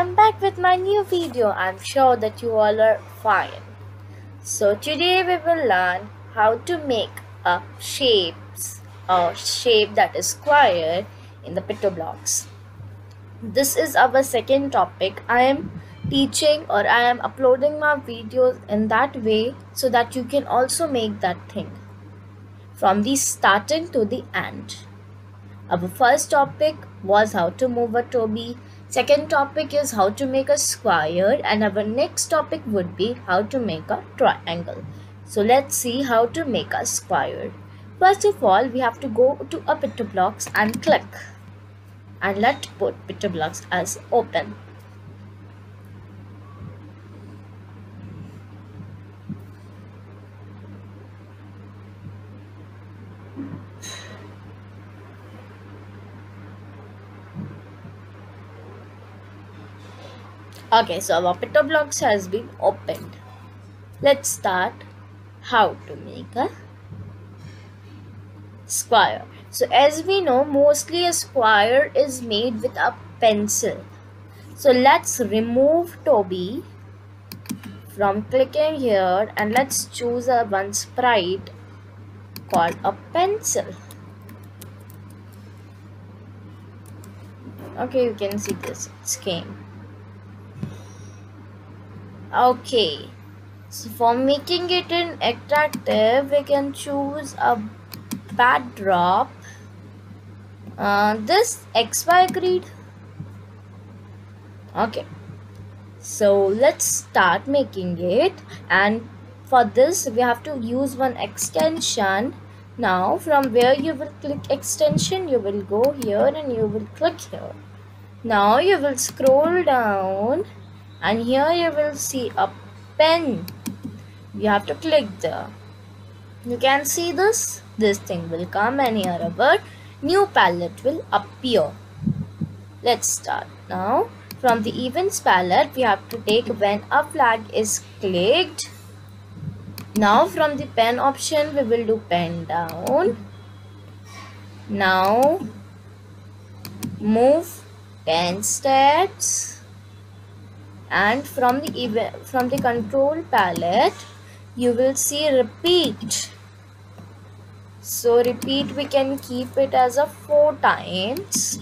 I'm back with my new video. I'm sure that you all are fine. So today we will learn how to make a shapes or shape that is square in the PictoBlox. This is our second topic. I am teaching or I am uploading my videos in that way so that you can also make that thing from the starting to the end. Our first topic was how to move a Tobi. Second topic is how to make a square and our next topic would be how to make a triangle. So let's see how to make a square. First of all, we have to go to a PictoBlox and click. And let's put PictoBlox as open. Okay, so our PictoBlox has been opened. Let's start how to make a square. So as we know, mostly a square is made with a pencil. So let's remove Tobi from clicking here and let's choose a one sprite called a pencil. Okay, you can see this, it's came okay. So for making it an attractive we can choose a backdrop. Uh, this xy grid. Okay. So let's start making it. And for this we have to use one extension. Now from where you will click extension you will go here and you will click here. Now you will scroll down and here you will see a pen. You have to click there you can see this? This thing will come and here a word. New palette will appear. Let's start now. From the events palette we have to take when a flag is clicked. Now from the pen option we will do pen down. Now move pen stats and from the event from the control palette you will see repeat. So repeat we can keep it as a four times.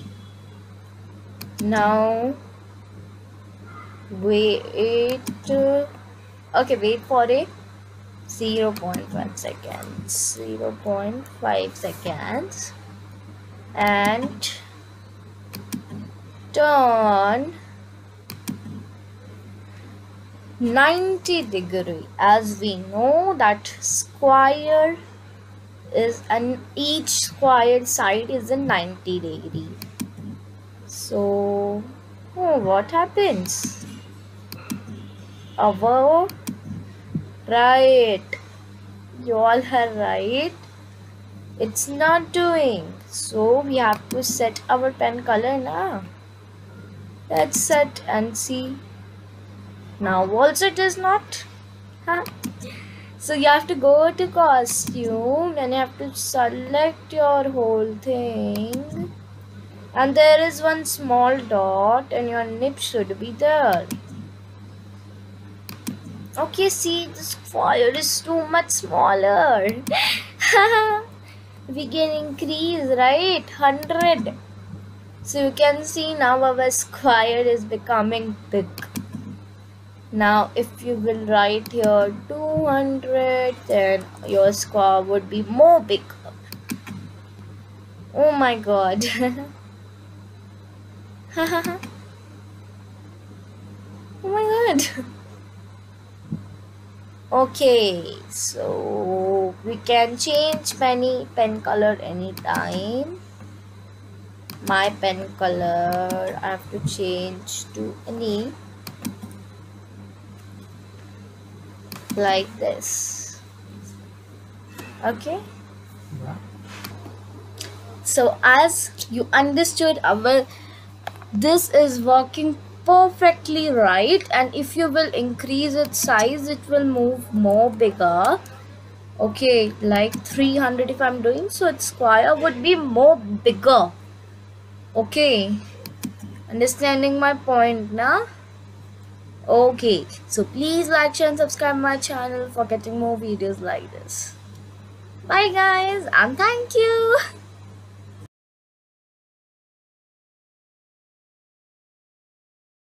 Now wait okay wait for a 0 0.1 seconds 0 0.5 seconds. And turn 90 degree. As we know that square is an each square side is a 90 degree. So oh, what happens? Our right you all are right. It's not doing. So we have to set our pen color now let's set and see now also it is not huh? so you have to go to costume and you have to select your whole thing. And there is one small dot and your nip should be there. Okay see this fire is too much smaller. We can increase right? 100 so you can see now our square is becoming big now if you will write here 200 then your score would be more big. Oh my god. Oh my god. Okay so we can change penny pen color anytime. My pen color i have to change to any like this. Okay? So as you understood our this is working perfectly right? And if you will increase its size it will move more bigger. Okay like 300 if i'm doing so its square would be more bigger. Okay? Understanding my point now? Okay, so please like, share and subscribe my channel for getting more videos like this. Bye guys and thank you.